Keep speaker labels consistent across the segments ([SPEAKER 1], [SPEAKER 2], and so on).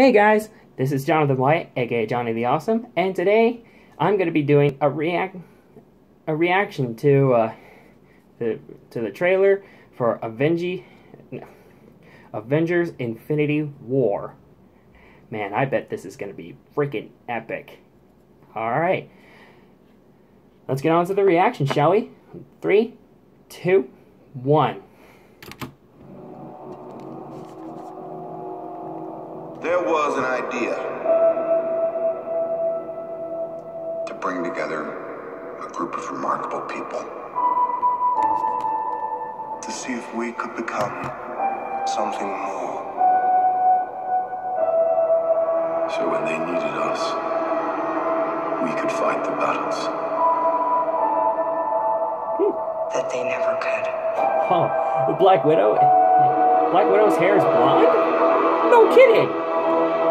[SPEAKER 1] Hey guys, this is Jonathon Wyatt, aka Johnny the Awesome, and today I'm going to be doing a react a reaction to uh, the to the trailer for Avengi Avengers Infinity War. Man, I bet this is going to be freaking epic. All right, let's get on to the reaction, shall we? Three, two, one.
[SPEAKER 2] There was an idea to bring together a group of remarkable people to see if we could become something more. So when they needed us, we could fight the battles.
[SPEAKER 3] that they never could.
[SPEAKER 1] Oh, the Black Widow. Black Widow's hair is blonde? No kidding.
[SPEAKER 2] In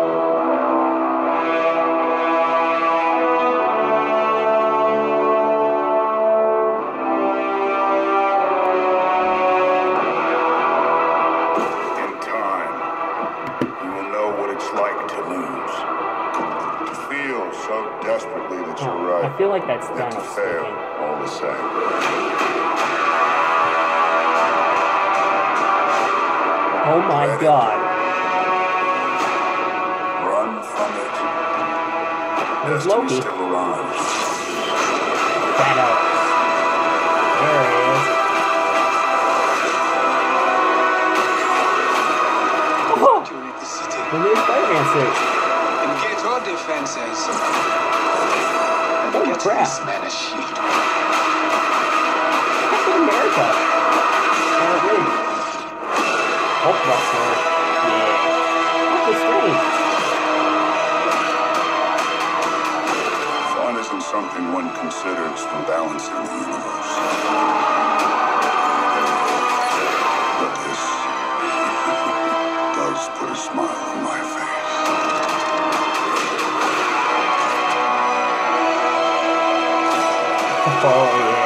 [SPEAKER 2] time, you will know what it's like to lose. To feel so desperately that you're
[SPEAKER 1] oh,
[SPEAKER 2] right.
[SPEAKER 1] I feel like that's
[SPEAKER 2] not
[SPEAKER 1] fair,
[SPEAKER 2] all the same.
[SPEAKER 1] Oh, my
[SPEAKER 2] I
[SPEAKER 1] There's Loki. Thanos. There he is. Oh,
[SPEAKER 4] the
[SPEAKER 1] new Spider-Man suit.
[SPEAKER 4] Engage all defenses.
[SPEAKER 1] Holy
[SPEAKER 4] get
[SPEAKER 1] crap.
[SPEAKER 4] this man a shield.
[SPEAKER 1] Captain America. Sarah
[SPEAKER 2] something one considers when balancing the universe. But this does put a smile on my face.
[SPEAKER 1] Oh yeah.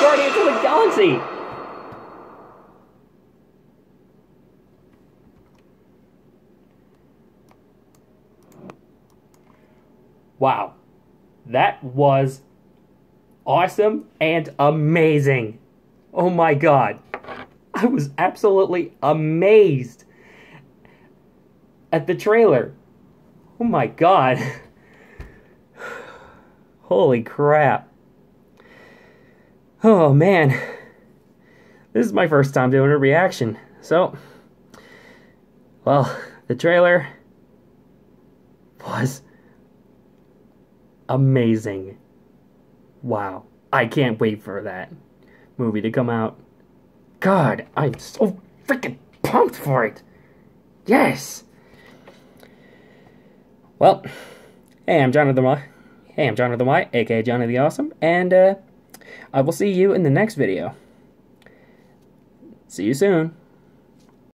[SPEAKER 1] Guardians of the Galaxy. Wow. That was awesome and amazing. Oh my god. I was absolutely amazed at the trailer. Oh my god. Holy crap. Oh man. This is my first time doing a reaction. So, well, the trailer was amazing. Wow. I can't wait for that movie to come out. God, I'm so freaking pumped for it. Yes. Well, hey, I'm John Jonathon Wyatt. Hey, I'm John Jonathon Wyatt, aka Johnny the Awesome, and uh, I will see you in the next video. See you soon.